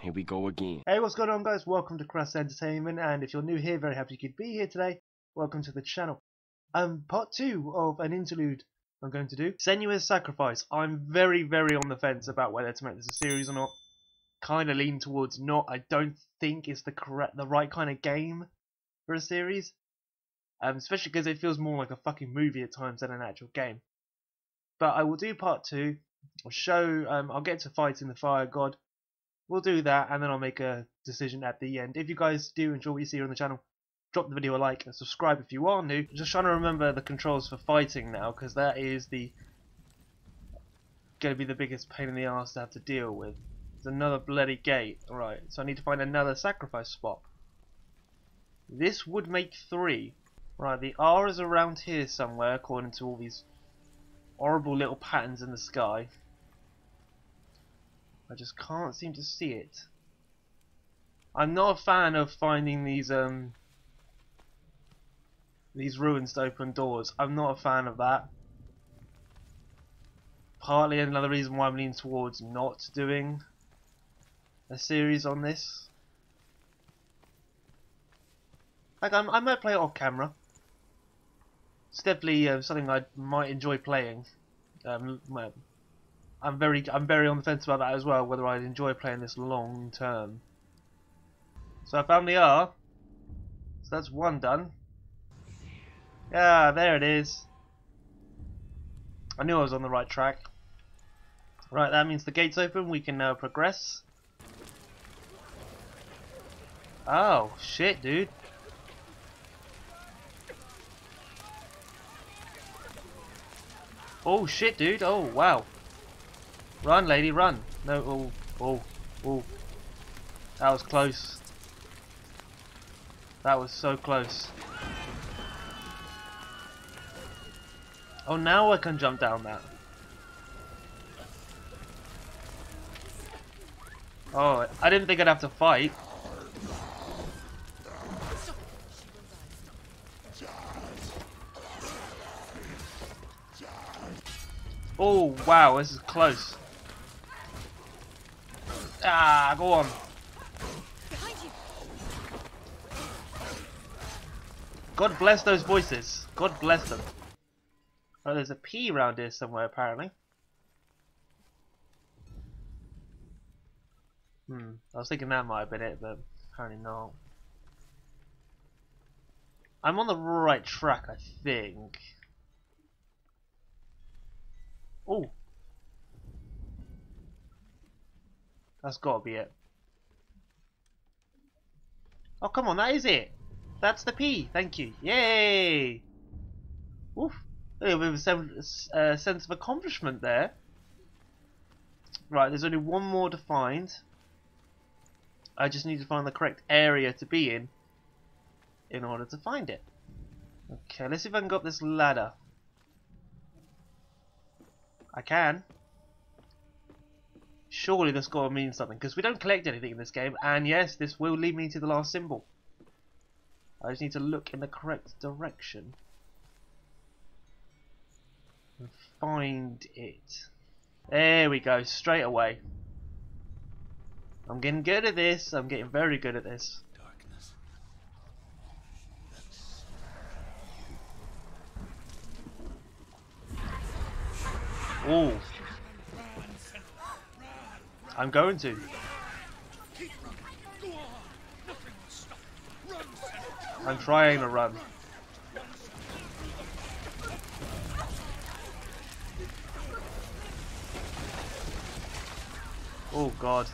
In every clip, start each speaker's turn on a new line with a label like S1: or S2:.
S1: here we go again.
S2: Hey, what's going on guys? Welcome to Crassus Entertainment, and if you're new here, very happy you could be here today. Welcome to the channel. Um, part two of an interlude I'm going to do. Senua's Sacrifice. I'm very, very on the fence about whether to make this a series or not. Kind of lean towards not. I don't think it's the correct, the right kind of game for a series. Um, especially because it feels more like a fucking movie at times than an actual game. But I will do part two. I'll show. Um, I'll get to fighting the Fire God. We'll do that, and then I'll make a decision at the end. If you guys do enjoy what you see on the channel, drop the video a like and subscribe if you are new. Just trying to remember the controls for fighting now, because that is the going to be the biggest pain in the ass to have to deal with. There's another bloody gate. Alright, so I need to find another sacrifice spot. This would make three. Right, the R is around here somewhere, according to all these horrible little patterns in the sky. I just can't seem to see it. I'm not a fan of finding these um these ruins to open doors. I'm not a fan of that. Partly another reason why I'm leaning towards not doing a series on this. Like I'm, I might play it off camera. It's definitely uh, something I might enjoy playing. Um, I'm very, I'm very on the fence about that as well. Whether I'd enjoy playing this long term. So I found the R. So that's one done. Yeah, there it is. I knew I was on the right track. Right, that means the gate's open. We can now progress. Oh, shit, dude. Oh, shit, dude. Oh, wow. Run, lady, run. No, oh, oh, oh. That was close. That was so close. Oh, now I can jump down that. Oh, I didn't think I'd have to fight. Oh, wow, this is close. Ah, go on. God bless those voices. God bless them. Oh, there's a P around here somewhere, apparently. Hmm, I was thinking that might have been it, but apparently not. I'm on the right track, I think. Oh! That's gotta be it. Oh, come on, that is it! That's the P, thank you. Yay! Oof. A bit of a uh, sense of accomplishment there. Right, there's only one more to find. I just need to find the correct area to be in in order to find it. Okay, let's see if I can go up this ladder. I can. Surely the score means something, because we don't collect anything in this game, and yes, this will lead me to the last symbol. I just need to look in the correct direction. And find it. There we go, straight away. I'm getting good at this, I'm getting very good at this. Oh. I'm going to. I'm trying to run. Oh god.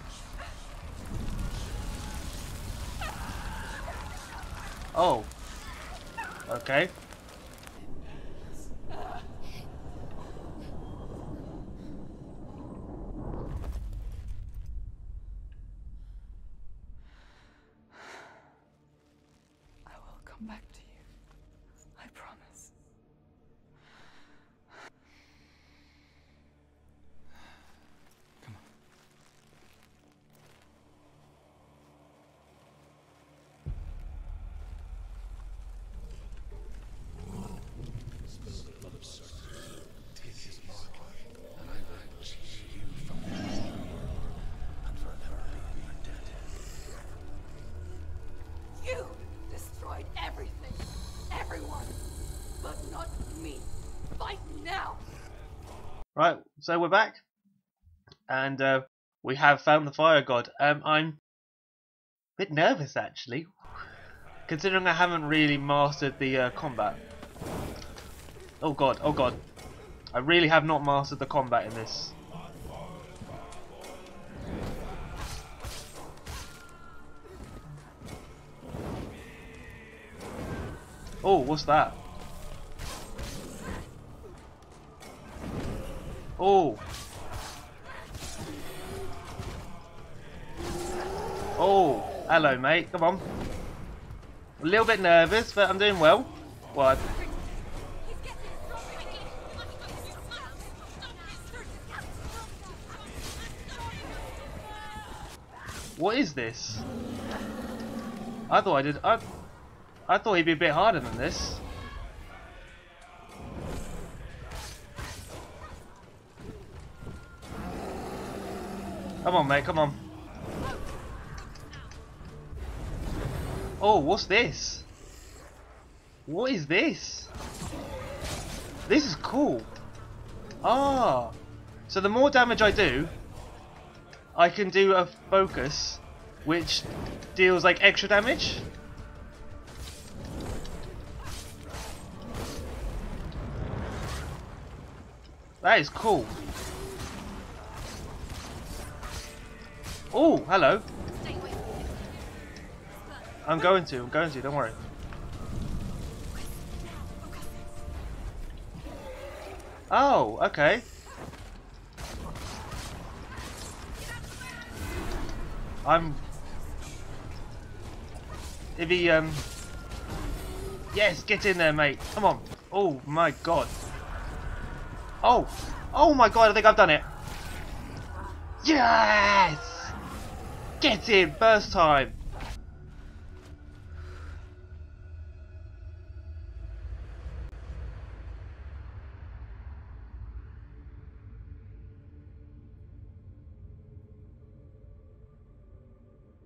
S2: Oh. Okay.
S3: come back to you. I promise.
S4: Come on.
S2: Right, so we're back, and uh, we have found the fire god. Um, I'm a bit nervous actually, considering I haven't really mastered the uh, combat. Oh god, oh god. I really have not mastered the combat in this. Oh, what's that? Oh. Oh, hello mate, come on. A little bit nervous, but I'm doing well. What? What is this? I thought I did. I, I thought he'd be a bit harder than this. Come on, mate. Come on. Oh, what's this? What is this? This is cool. Ah. So the more damage I do, I can do a focus which deals like extra damage. That is cool. Oh, hello. I'm going to, I'm going to, don't worry. Oh, okay. I'm... If he, um... Yes, get in there, mate. Come on. Oh, my God. Oh! Oh, my God, I think I've done it. Yes! Get in, first time.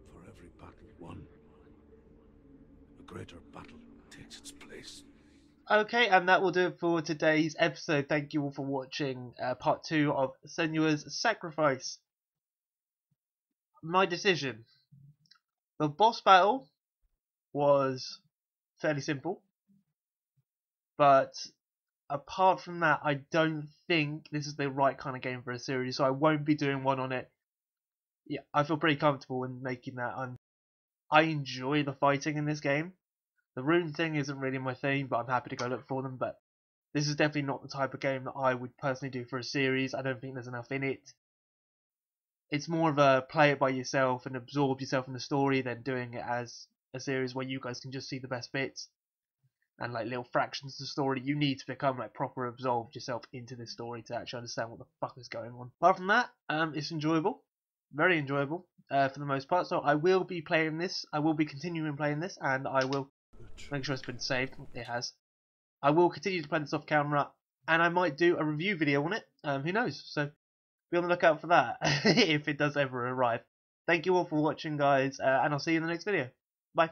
S1: For every battle won, a greater battle takes its place.
S2: Okay, and that will do it for today's episode. Thank you all for watching uh, part two of Senua's Sacrifice. My decision. The boss battle was fairly simple, but apart from that, I don't think this is the right kind of game for a series, so I won't be doing one on it. Yeah, I feel pretty comfortable in making that. i I enjoy the fighting in this game. The rune thing isn't really my thing, but I'm happy to go look for them. But this is definitely not the type of game that I would personally do for a series. I don't think there's enough in it. It's more of a play it by yourself and absorb yourself in the story than doing it as a series where you guys can just see the best bits and like little fractions of the story. You need to become like proper absorbed yourself into this story to actually understand what the fuck is going on. Apart from that, um, it's enjoyable, very enjoyable uh, for the most part. So I will be playing this. I will be continuing playing this, and I will Make sure it's been saved. It has. I will continue to play this off camera, and I might do a review video on it. Um, who knows? So be on the lookout for that if it does ever arrive. Thank you all for watching, guys, uh, and I'll see you in the next video. Bye.